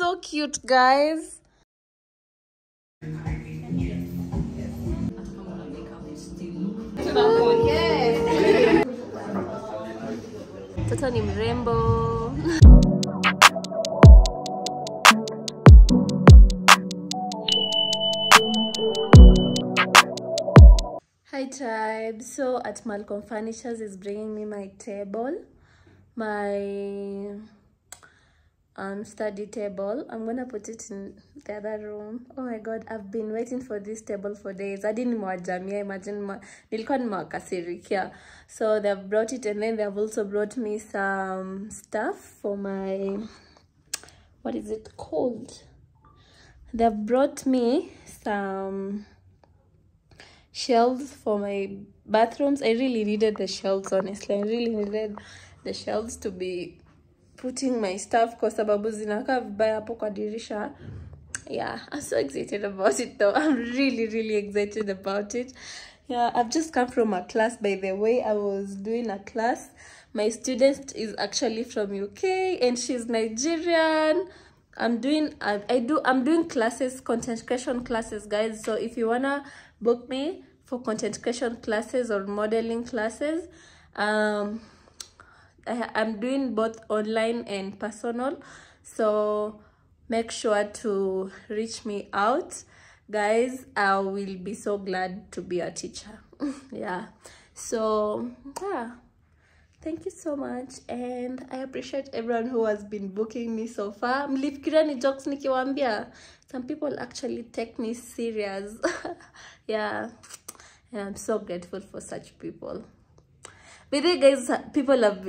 so cute, guys. Mtoto ni mrembo. Hi tribe. So at Malcolm Furnitures is bringing me my table, my um study table. I'm gonna put it in the other room. Oh my god, I've been waiting for this table for days. Hadi nimewajamia, imagine ma, nilikuwa nimewakasirikia. So they've brought it and then they've also brought me some stuff for my what is it called? They've brought me some shelves for my bathrooms. I really needed the shelves, honestly. I really needed the shelves to be putting my stuff kwa sababu zinakaa vibaya hapo kwa dirisha. Yeah, I'm so excited about it though. I'm really, really excited about it. Yeah, I've just come from a class by the way. I was doing a class. My student is actually from UK and she's Nigerian. I'm doing I, I do I'm doing classes, content creation classes, guys. So if you wanna book me for content creation classes or modeling classes, um I, I'm doing both online and personal. So make sure to reach me out. Guys, I will be so glad to be a teacher. yeah. So, yeah. Thank you so much and I appreciate everyone who has been booking me so far. Mlifikiria ni jokes. Some people actually take me serious. yeah. And I'm so grateful for such people. But guys, people have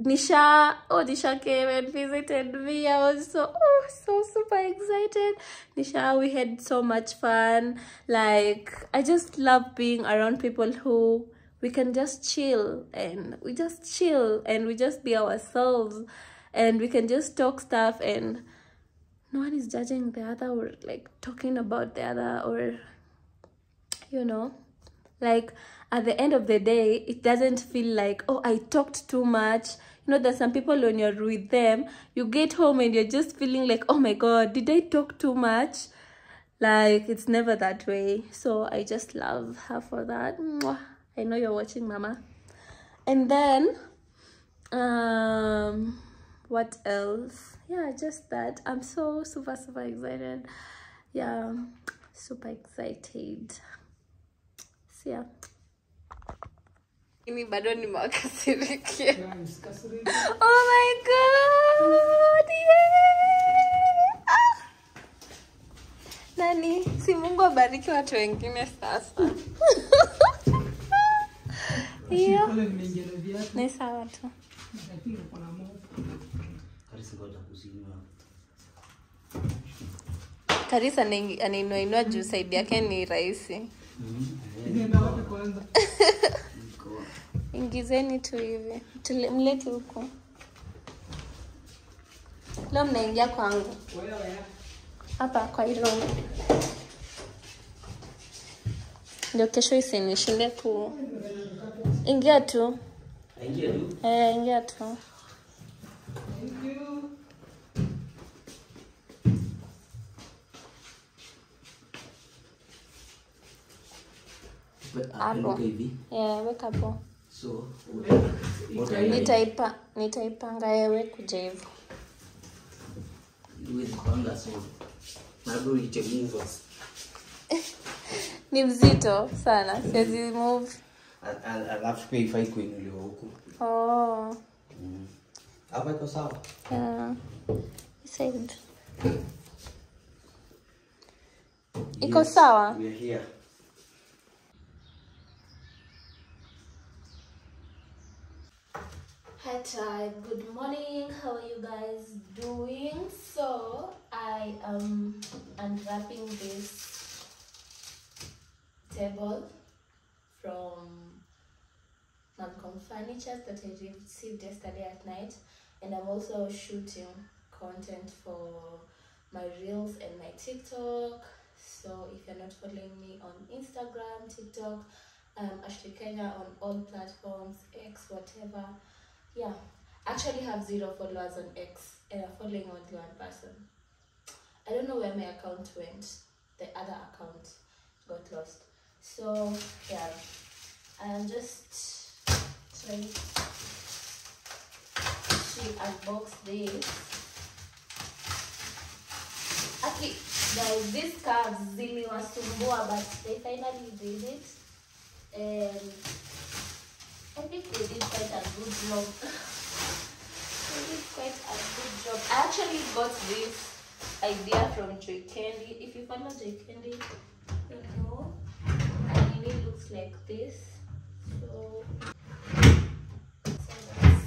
Nisha, oh Nisha came and visited me. I was so oh so super excited. Nisha, we had so much fun. Like I just love being around people who we can just chill and we just chill and we just be ourselves and we can just talk stuff and no one is judging the other or like talking about the other or you know like at the end of the day it doesn't feel like oh i talked too much. You know there's some people when you're with them you get home and you're just feeling like oh my god did i talk too much? Like it's never that way. So i just love her for that. Mwah. i know you're watching mama. And then um what else? Yeah just that. I'm so super super excited. Yeah super excited. So yeah Mimi bado nimewakasirikia. Oh my god! Yeah! Ah! Nani? Si Mungu abariki watu wengine sasa. Hiyo ni sawa tu. Karisa anainuainua juu saidi yake ni rahisi. Ingizeni tu hivi, mlete huko. Leo mnaingia kwangu hapa kwa hilo, ndio kesho isinishinde ku ingia tu eh, ingia tu. Hapo. Yeah, weka hapo. So, Nitaipa nitaipanga yewe kuja hivyo. Ni mzito sana, siwezi move. Al- al- alafu pia ifai kuinuliwa huku Oh, hapa iko sawa yeah. He. Iko Yes, sawa? we are here Hi good morning. How are you guys doing? So I am unwrapping this table from Malcolm Furniture that I received yesterday at night, and I'm also shooting content for my reels and my TikTok. So if you're not following me on Instagram, TikTok, um, Ashley Kenya on all platforms, X, whatever. Yeah, actually have zero followers on X, and following only one person. I don't know where my account went. The other account got lost. So yeah, I am just trying to unbox this. Actually, guys, these cards ziliwasumbua, but they finally did it, and I think they did quite a good job. they did quite a good job. I actually got this idea from Joy Kendi. If you follow Joy Kendi, you know, and it looks like this. So, so that's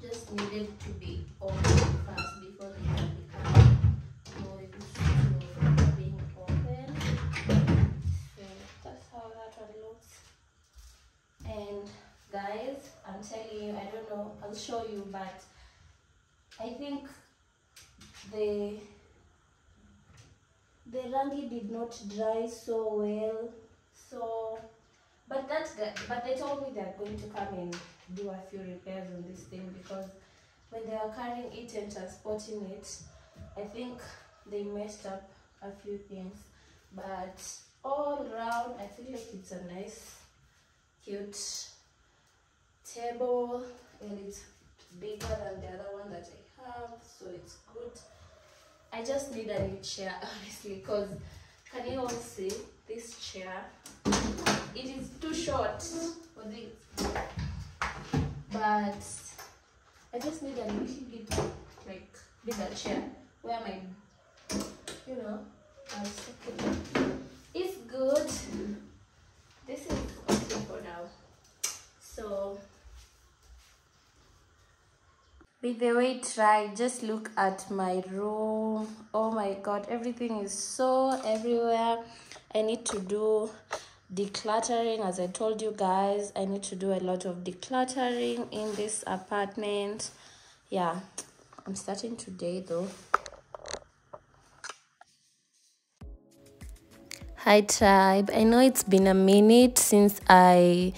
just needed to be opened first before they can become more used to being open. So that's how that one looks. And guys, I'm telling you, I don't know, I'll show you, but I think the the rangi did not dry so well. So but that but they told me they're going to come and do a few repairs on this thing because when they are carrying it and transporting it, I think they messed up a few things. But all around, I feel like it's a nice, cute table and it's bigger than the other one that I have, so it's good. I just need a new chair, honestly, because can you all see this chair? It is too short for this, but I just need a little bit like bigger chair where my, you know. It's good. This is okay for now. So with the way try just look at my room. Oh my god everything is so everywhere. I need to do decluttering as i told you guys. I need to do a lot of decluttering in this apartment. Yeah i'm starting today though. Hi tribe. I know it's been a minute since i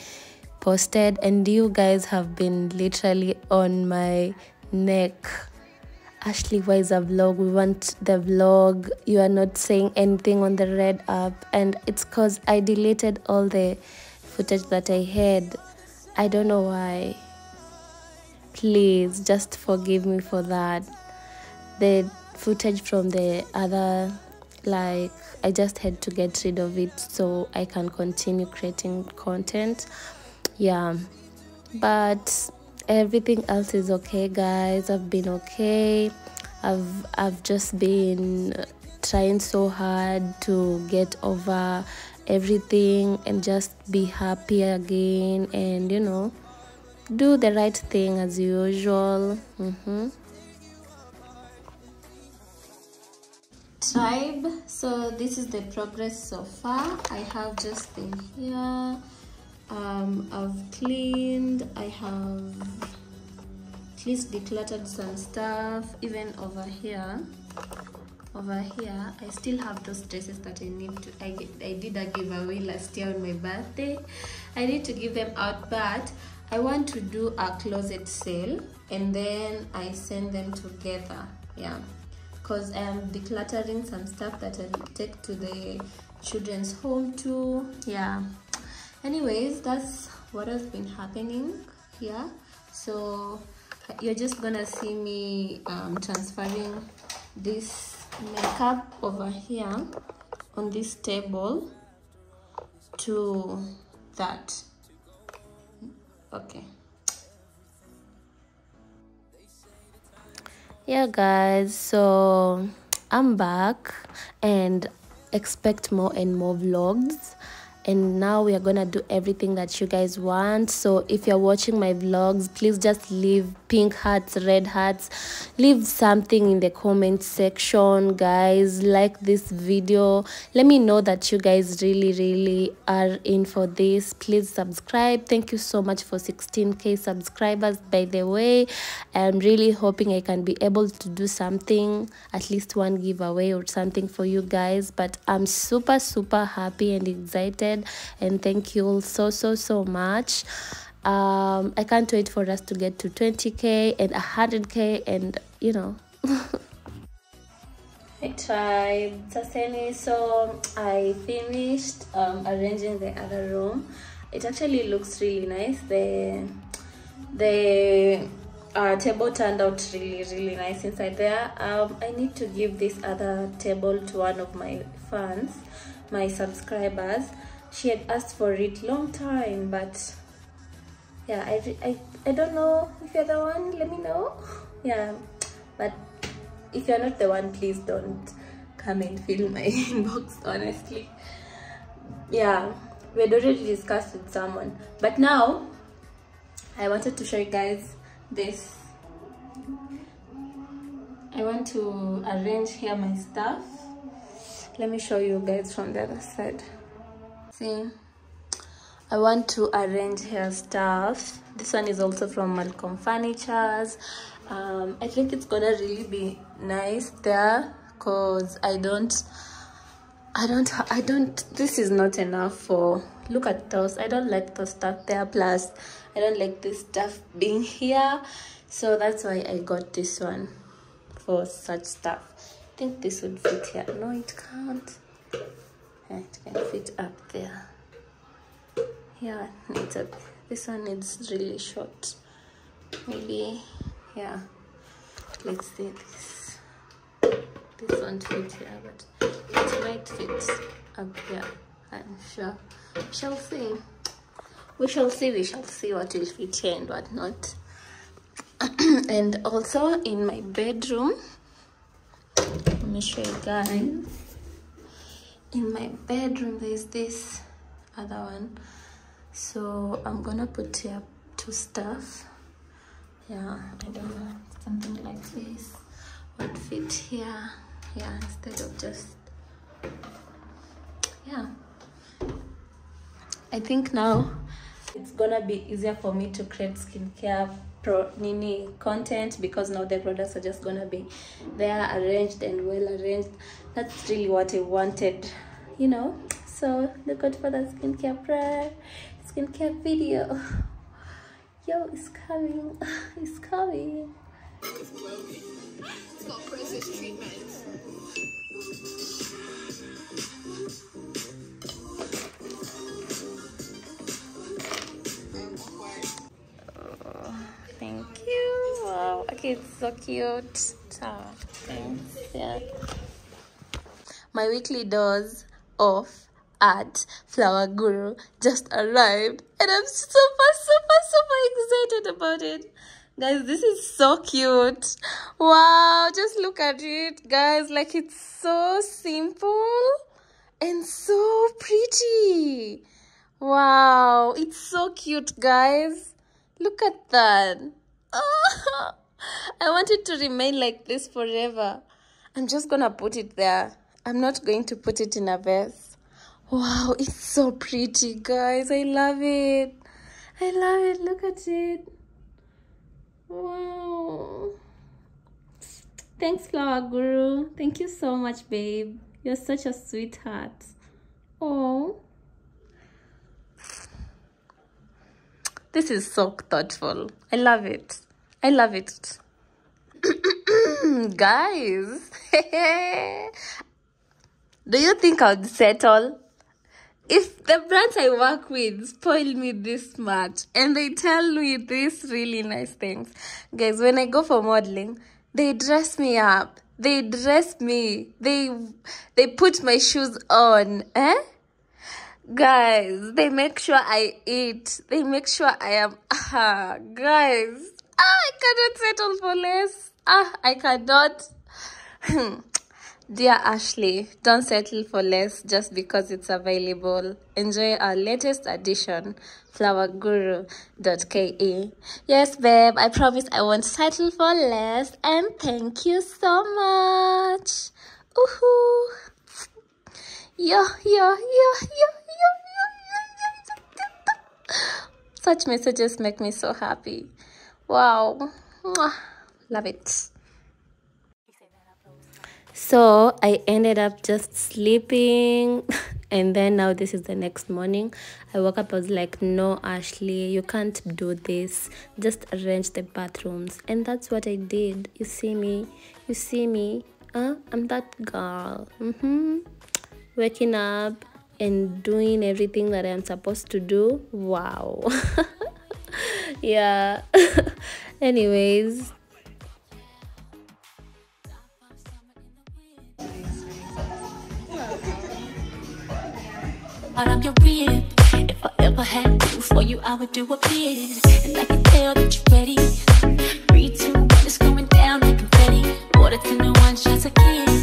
posted and you guys have been literally on my neck ashley why is a vlog? We want the vlog. You are not saying anything on the red app. And it's because i deleted all the footage that i had. I don't know why. Please just forgive me for that. The footage from the other like i just had to get rid of it so i can continue creating content. Yeah. But everything else is okay guys. I've been okay. I've i've just been trying so hard to get over everything and just be happy again and you know do the right thing as usual. Mm-hmm. tribe so this is the progress so far. I have just been here um, I've cleaned I have at least decluttered some stuff even over here over here I still have those dresses that I need to I, I did a giveaway last year on my birthday. I need to give them out but I want to do a closet sale and then I send them together yeah. Because I am decluttering some stuff that I'll take to the children's home too yeah anyways that's what has been happening here so you're just gonna see me um, transferring this makeup over here on this table to that. Okay. Yeah guys so i'm back and expect more and more vlogs and now we are gonna do everything that you guys want. So if you're watching my vlogs please just leave pink hearts red hearts leave something in the comment section guys. Like this video. Let me know that you guys really really are in for this. Please subscribe. Thank you so much for 16k subscribers by the way. I'm really hoping i can be able to do something at least one giveaway or something for you guys. But i'm super super happy and excited. And thank you all so so so much um i can't wait for us to get to 20k and 100k and you know I tried Saseni, so I finished um, arranging the other room. It actually looks really nice. The the uh, table turned out really really nice inside there. Um, I need to give this other table to one of my fans, my subscribers. She had asked for it long time, but yeah, I I I don't know if you're the one. Let me know. Yeah, but if you're not the one please don't come and fill my inbox honestly. Yeah we had already discussed with someone. But now i wanted to show you guys this. I want to arrange here my stuff. Let me show you guys from the other side. See I want to arrange here stuff. This one is also from Malcolm Furnitures. Um, I think it's gonna really be nice there because I don't, I don't, I don't, this is not enough for, look at those. I don't like the stuff there. Plus, I don't like this stuff being here. So that's why I got this one for such stuff. I think this would fit here. No, it can't. It can fit up there yeah needs a this one needs really short. Maybe yeah let's see this. This won't fit here but it might fit up here. I'm sure. We shall see. We shall see we shall see what will fit here and what not. And also in my bedroom let me show you guys. In my bedroom there's this other one so i'm gonna put here two stuff. Yeah i don't know something like this. Would fit here? Yeah instead of just yeah. I think now it's gonna be easier for me to create skincare pro nini content because now the products are just gonna be there arranged and well arranged. That's really what i wanted you know? So look out for the skincare prayer skincare video. Yo, it's coming. It's coming. It's got process treatment. Oh, thank you. Wow. Okay, it's so cute. Thanks. Yeah. My weekly dose of at Flower Guru just arrived and I'm super, super, super excited about it. Guys, this is so cute. Wow, just look at it, guys. Like, it's so simple and so pretty. Wow, it's so cute, guys. Look at that. Oh, I want it to remain like this forever. I'm just gonna put it there. I'm not going to put it in a vase. Wow, it's so pretty, guys. I love it. I love it. Look at it. Wow. Thanks, Flower Guru. Thank you so much, babe. You're such a sweetheart. Oh. This is so thoughtful. I love it. I love it. Guys, do you think I'd settle? If the brands I work with spoil me this much and they tell me these really nice things, guys, when I go for modeling, they dress me up. They dress me. They they put my shoes on. Eh? Guys, they make sure I eat. They make sure I am ah guys. Ah, I cannot settle for less. Ah, I cannot. Dear Ashley, don't settle for less just because it's available. Enjoy our latest edition, flowerguru.ke. Yes, babe, I promise I won't settle for less. And thank you so much. Ooh. Yo, yo, yo, yo, yo, yo, yo, yo, Such messages make me so happy. Wow. Love it. So I ended up just sleeping And then now this is the next morning. I woke up, I was like, no, Ashley, you can't do this. Just arrange the bathrooms. And that's what I did. You see me? You see me? Huh? I'm that girl. Mm-hmm. Waking up and doing everything that I'm supposed to do. Wow. yeah. Anyways, But I'm your rib. If I ever had to for you, I would do a bid. And I can tell that you're ready. Three, two, one, it's going down like confetti. Water to no one shots again. If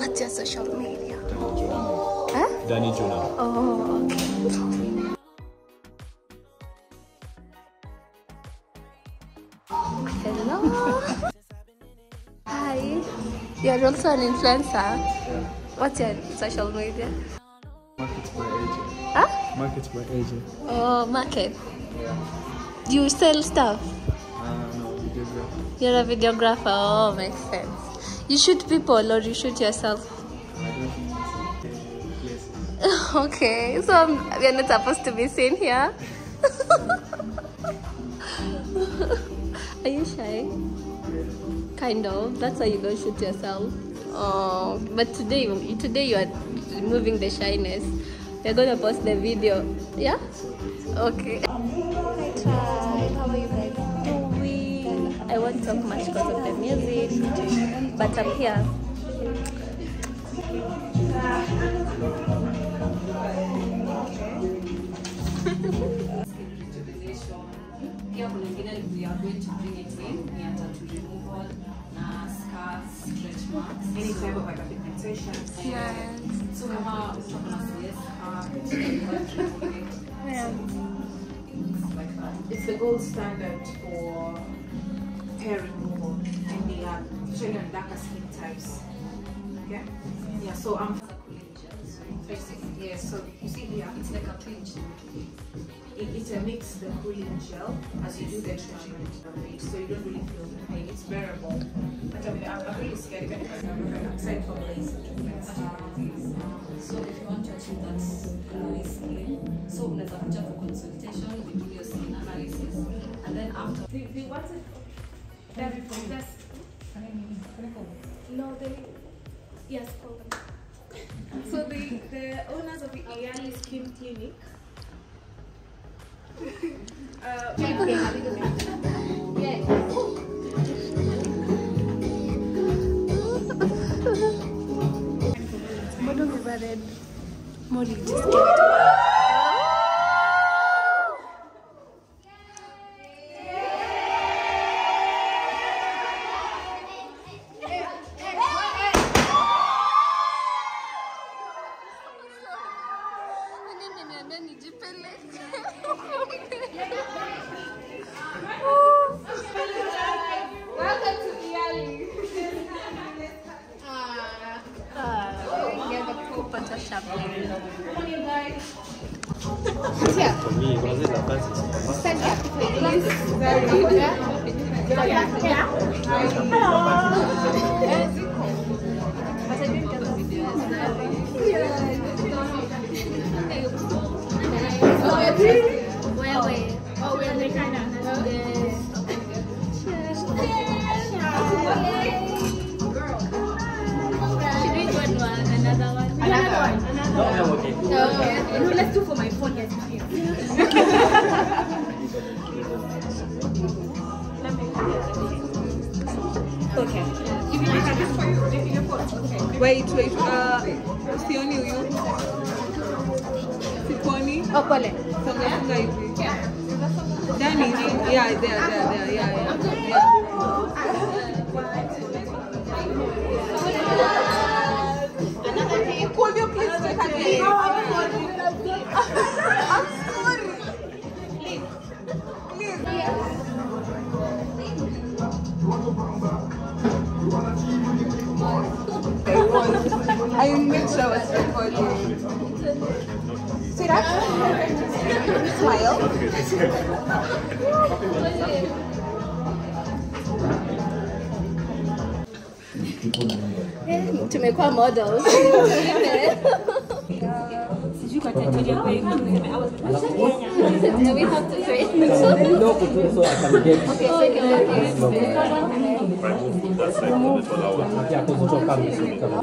What's your social media? Huh? Danny Jonah. Oh, okay. Hello. Hi. You're also an influencer. What's your social media? Markets by AJ. Huh? Markets by AJ. Oh, market. You sell stuff. Uh, no, videographer. You're a videographer. Oh, makes sense. You shoot people or you shoot yourself? Okay, so um, we're not supposed to be seen here. Are you shy? Kind of. That's why you don't shoot yourself. Oh, but today, today you are removing the shyness. We're gonna post the video. Yeah. Okay. Doing? I won't talk much because of the music, but I'm here. pia kuna ingine we to bring it in ni ya tattoo removal na scars stretch marks Any type of like a pigmentation. so kama mtu akona CS scar It's the gold standard for hair removal in the uh, especially on darker skin types. Okay? Yeah, so I'm yeah, so you see here, it's like a pinch it, it uh, makes the cooling gel as you do the treatment so you don't really feel the pain. It's bearable. But I'm, I'm really scared aside from lace treatments. so if you want to achieve that glowy skin so unaweza kuja for consultation we give you a skin analysis and then after The, the, what's it? That's No, they. Yes. So the the owners of the Iyali Skin Clinic. uh, Mbona umevaa red? Mori, just For me, was it No, let's do for my phone. Yes, Okay. Wait, wait. Uh, sioni huyu. Sikuoni. Oh, pole. Songa songa hivi. Yeah, there, there, there. Yeah, yeah. yeah. Smile. tumekuwa models Do we have to say? Kidogo tu so I can get yeah, kutoka kama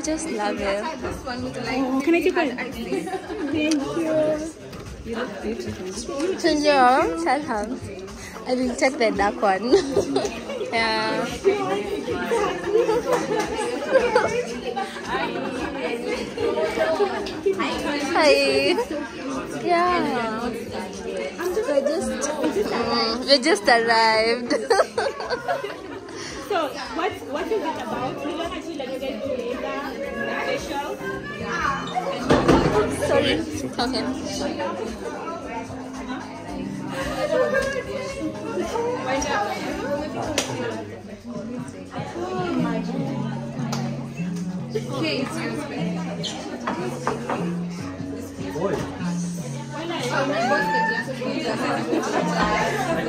I just love it. Can I take one? Tunjo, tell her. I will take the dark one. yeah. Hi. Yeah. We just, mm, we just arrived. So, what what is it about? Sorry. Okay.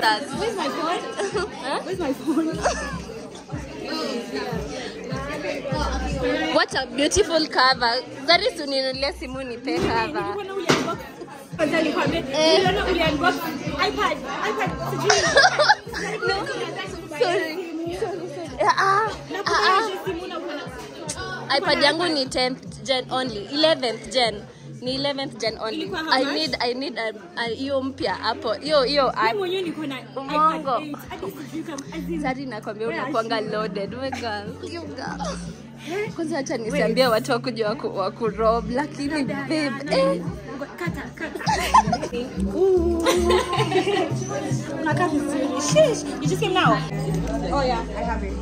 That. Where's my phone? Where's my phone? What a beautiful cover. Zari suninulia simu nipe cover. Mbona uliunbox? Kwanza nikwambie, Eh. niliona uliunbox iPad, iPad sijui. Sorry. Ah, ah, Na ah, kuna simu na uko na ah. iPad yangu ni 10th gen only. 11th gen. Ni 11th gen only. Ilikuwa how I much? need I need a- a- hiyo mpya hapo. Hiyo hiyo Mimi app. mwenyewe niko na iPad Umongo. 8. Hadi sijui kama as in- Zari nakwambia unakuanga loaded. My girl. You girl. Kwanza hata nisiambie watu wakuja waku, wakurob lakini babe eh. Unakaa vizuri. Sheesh. You just came now? Oh yeah, I have it.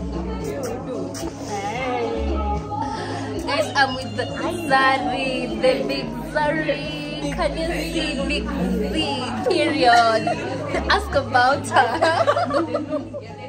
Guys, I'm with the Zari, the big Zari. Can you see big Z? Period. Ask about her.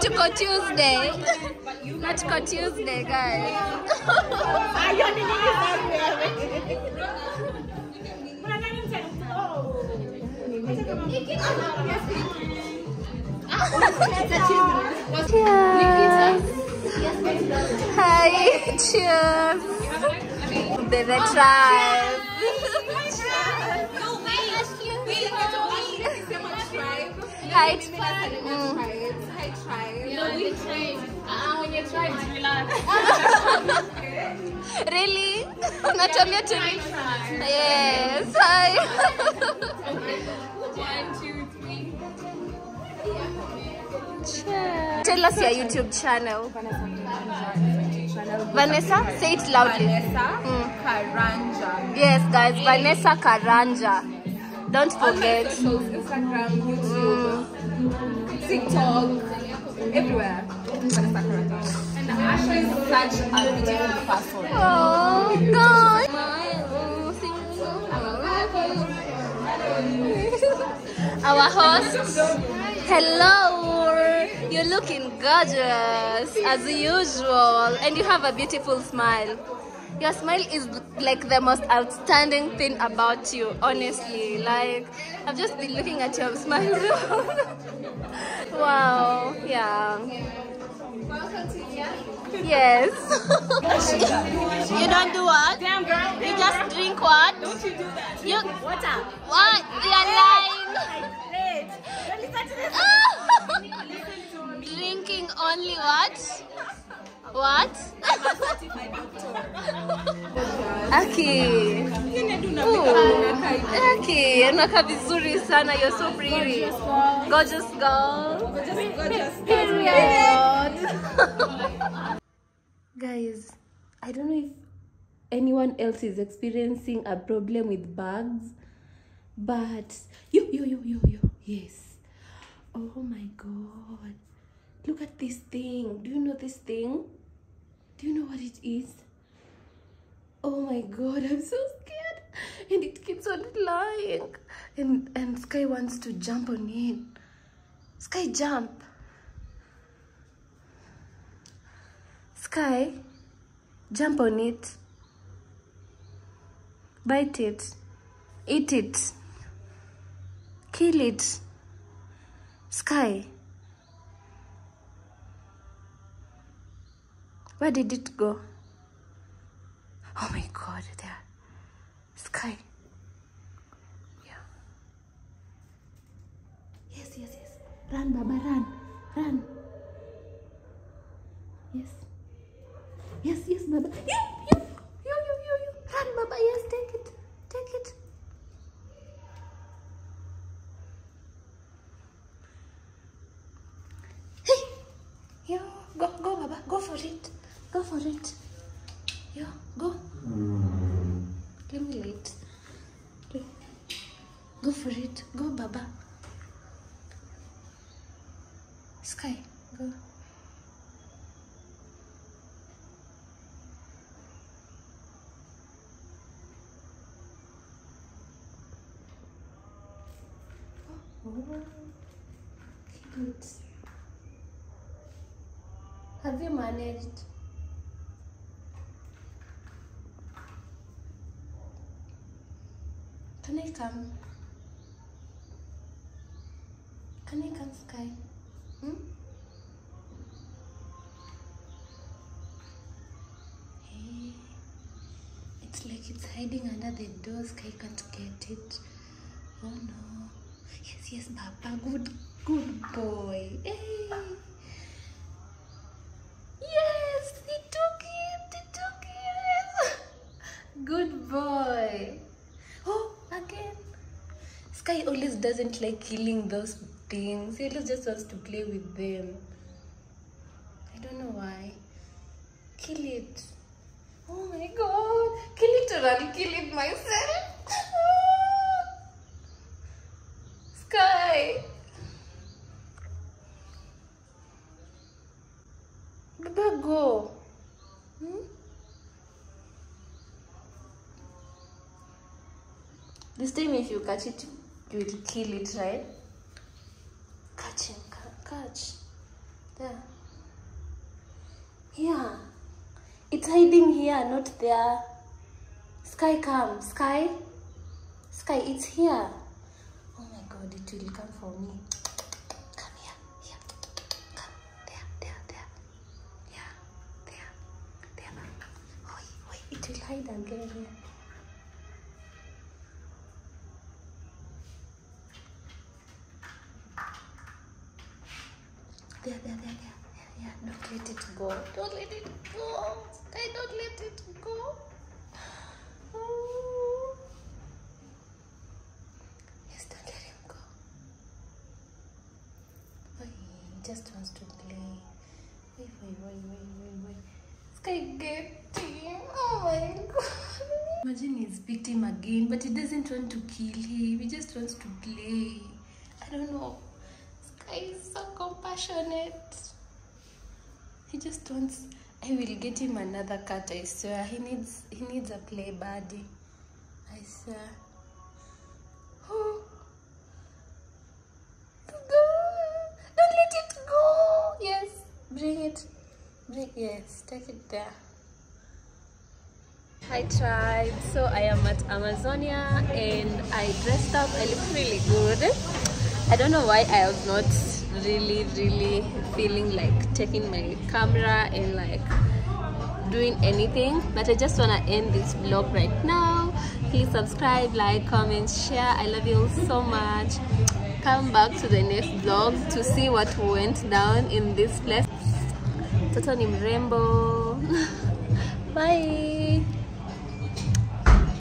tuko Tuesday, Natuko Tuesday, guys. Cheers. Hi. Cheers. Baby tribe. Hi. Mm. Really? Unatuambia tu. Yes. Hi. Cheers. Tell us your YouTube channel. Vanessa, say it loudly. Mm. Karanja. Yes, guys, Vanessa Karanja. Don't All forget. socials, Instagram, YouTube, TikTok, everywhere. And Asha is such a beautiful person. Oh, God. Our host. Hello. You're looking gorgeous as usual, and you have a beautiful smile. Your smile is like the most outstanding thing about you, honestly. Like, I've just been looking at your smile. wow, yeah. Welcome to Yes. you don't do what? Damn girl. You just drink what? Don't you do that. You Water. what? You're lying. Wait. Don't listen to this. Drinking only what? What? Aki. Aki, unakaa vizuri sana. You're so pretty. Gorgeous girl. Period. Guys, I don't know if anyone else is experiencing a problem with bugs, but yo yo yo yo yo yes. Oh my god. Look at this thing. Do you know this thing? Do you know what it is? Oh my god, I'm so scared. And it keeps on flying. And and Sky wants to jump on it. Sky jump. Sky, jump on it. Bite it. Eat it. Kill it. Sky. Where did it go? Oh my god, there. Sky. Yeah. Yes, yes, yes. Run, Baba, run. Run. Yes. Yes, yes, Baba. You, you, you, you, you, you. Run, Baba. Yes, take it. Take it. Hey. Yo, go, go, Baba. Go for it. Go for it. Yo, go. Let me wait. Go for it. Go, Baba. Sky, go. Cute. Have you managed? Can I come? Can I come, Sky? Hmm? Hey, it's like it's hiding under the door. Sky can't get it. Oh no. Yes, yes, Papa. Good, good boy. Hey. Yes, he took it. He took it. Good boy. Oh, again. Sky always doesn't like killing those things. He always just wants to play with them. I don't know why. Kill it. Oh my god. Kill it or I'll kill it myself. Sky. Baba, go. Hmm? This time, if you catch it, you will kill it, right? Catch him, catch. There. Here. It's hiding here, not there. Sky, come. Sky. Sky, it's here. Oh my god, it will come for me. Come here, here. Come. There, there, there. Yeah, there. There. Wait, wait, it will hide again here. There, there, there, there. Yeah, yeah. Don't let it go. Don't let it go. Sky, don't let it go. Oh. Yes, don't let him go. Oh, he just wants to play. Wait, wait, wait, wait, wait, wait. Sky, him. Oh my god. Imagine he's him again, but he doesn't want to kill him. He just wants to play. I don't know. Sky is so compassionate. He just wants. I will get him another cat. I swear. He needs. He needs a play buddy. I swear. Oh. Go. Don't let it go. Yes. Bring it. Bring. Yes. Take it there. Hi tribe. So I am at Amazonia and I dressed up. I look really good. I don't know why I was not really, really feeling like taking my camera and like doing anything. But I just wanna end this vlog right now. Please subscribe, like, comment, share. I love you all so much. Come back to the next vlog to see what went down in this place. Toto ni mrembo. Bye.